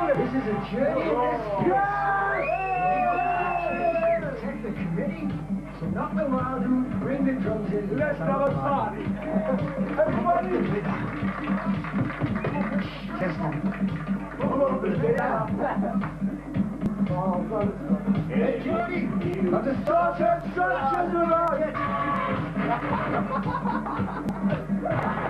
This is a journey. In this Protect the committee, so knock the wild bring the drums in. Let's have a party. Everybody. Hey, Jody, of the Star Trek structures around Hey,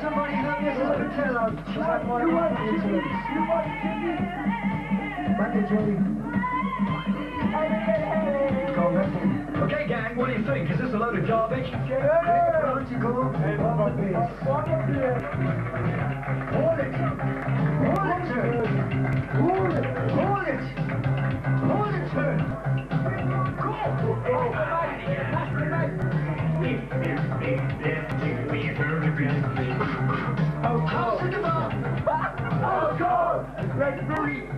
Somebody hung this little out. She's like one of my instruments. Back to. Go, Bethany. Okay, gang, what do you think? Is this a load of garbage? Practical. Hold it. Hold it. sir. Hold it. Hold it. Hold it, sir. Oh, the bomb. Oh, God! Greg Booty!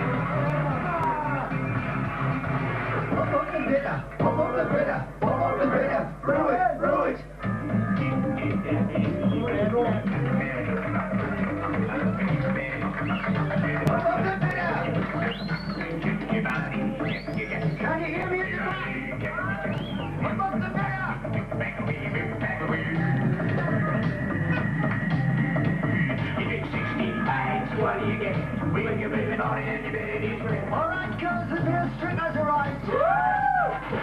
bitter. Up the bitter. Up the bitter. Brew it. Can you hear me at the back? All right, guys, the beer strip has arrived.